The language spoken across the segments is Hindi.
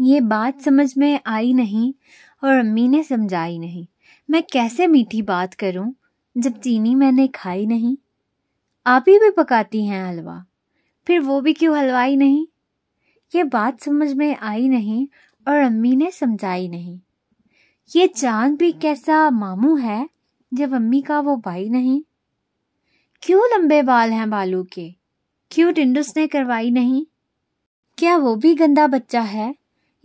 ये बात समझ में आई नहीं और अम्मी ने समझाई नहीं। मैं कैसे मीठी बात करूँ जब चीनी मैंने खाई नहीं? आप ही भी पकाती हैं हलवा, फिर वो भी क्यों हलवाई नहीं? ये बात समझ में आई नहीं और अम्मी ने समझाई नहीं। ये चाँद भी कैसा मामू है जब अम्मी का वो भाई नहीं? क्यों लंबे बाल हैं बालू के? क्यों टिंडुस ने करवाई नहीं? क्या वो भी गंदा बच्चा है?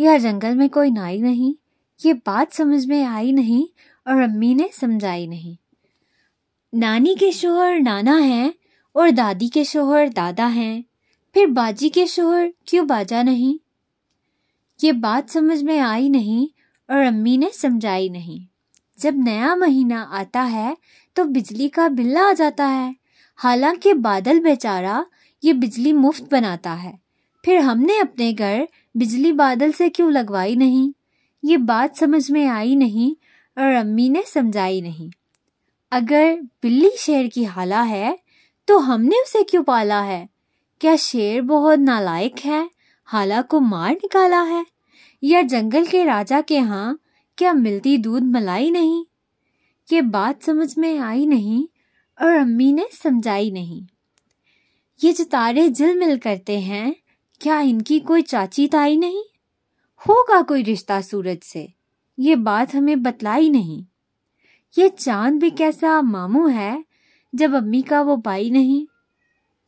या जंगल में कोई नाई नहीं, ये बात समझ में आई नहीं और अम्मी ने समझाई नहीं। नानी के शोहर नाना हैं और दादी के शोहर दादा हैं, फिर बाजी के शोहर क्यों बाजा नहीं? ये बात समझ में आई नहीं और अम्मी ने समझाई नहीं। जब नया महीना आता है तो बिजली का बिल आ जाता है। हालाँकि बादल बेचारा ये बिजली मुफ़्त बनाता है। फिर हमने अपने घर बिजली बादल से क्यों लगवाई नहीं? ये बात समझ में आई नहीं और अम्मी ने समझाई नहीं। अगर बिल्ली शेर की हाला है तो हमने उसे क्यों पाला है? क्या शेर बहुत नालायक है? हाला को मार निकाला है? या जंगल के राजा के यहाँ क्या मिलती दूध मलाई नहीं? ये बात समझ में आई नहीं और अम्मी ने समझाई नहीं। ये जो तारे जिल मिल करते हैं क्या इनकी कोई चाची ताई नहीं? होगा कोई रिश्ता सूरज से। ये बात हमें बतलाई नहीं। ये चाँद भी कैसा मामू है, जब अम्मी का वो भाई नहीं?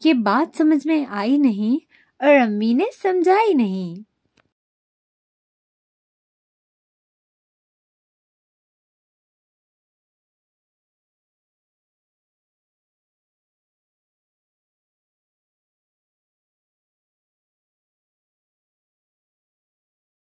ये बात समझ में आई नहीं और अम्मी ने समझाई नहीं।